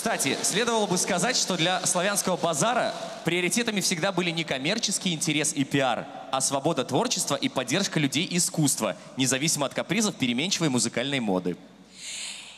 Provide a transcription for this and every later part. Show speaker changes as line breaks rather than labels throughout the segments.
Кстати, следовало бы сказать, что для славянского базара приоритетами всегда были не коммерческий интерес и пиар, а свобода творчества и поддержка людей искусства, независимо от капризов переменчивой музыкальной моды.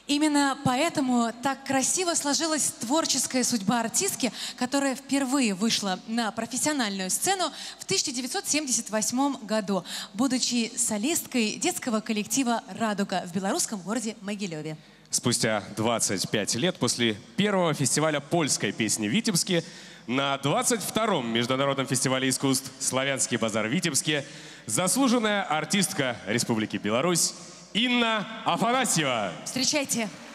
Именно поэтому так красиво сложилась творческая судьба артистки, которая впервые вышла на профессиональную сцену в 1978 году, будучи солисткой детского коллектива «Радуга» в белорусском городе Могилеве.
Спустя 25 лет после первого фестиваля польской песни Витебске на 22-м Международном фестивале искусств «Славянский базар Витебске» заслуженная артистка Республики Беларусь Инна Афанасьева.
Встречайте.
Половинка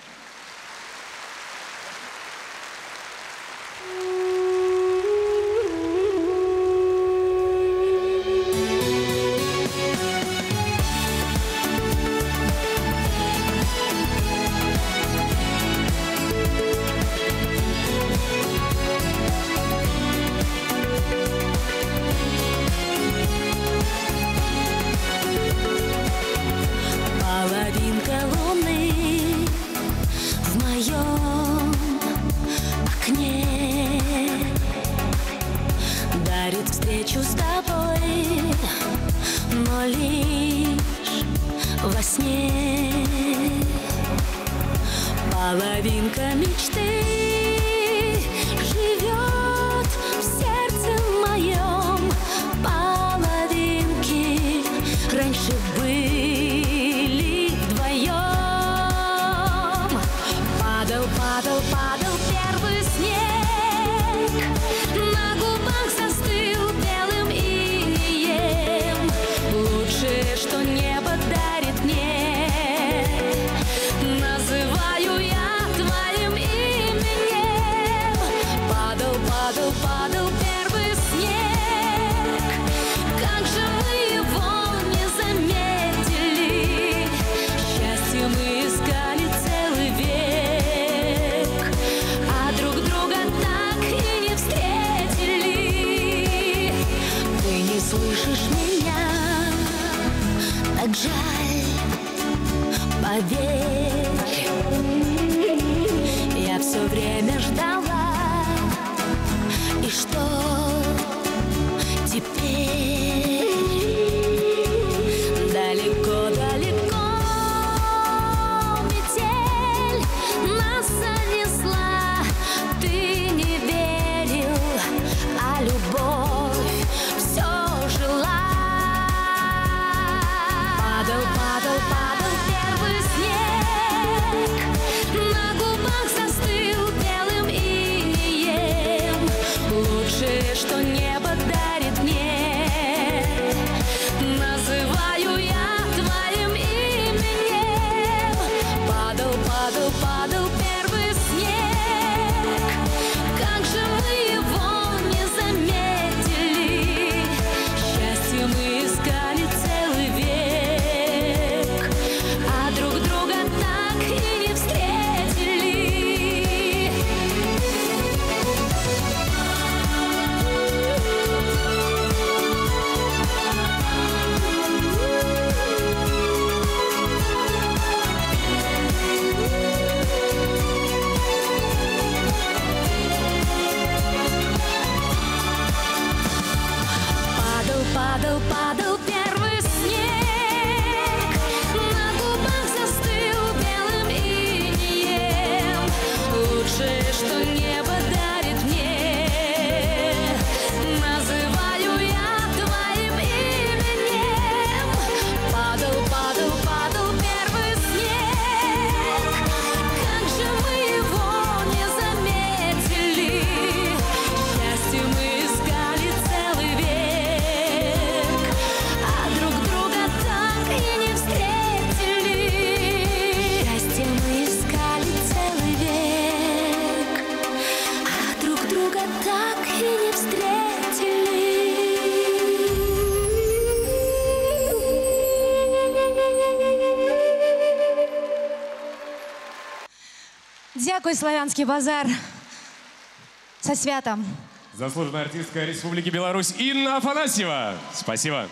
в моем окне Дарит встречу с тобой, но лишь во сне. Половинка мечты Падал, падал, первый снег. На губах застыл белым инеем Лучшее, что небо дарит мне. Называю я твоим именем. Падал, падал, падал Падал, падал,
Дякую, славянский базар. Со святом.
Заслуженная артистка Республики Беларусь Инна Афанасьева. Спасибо.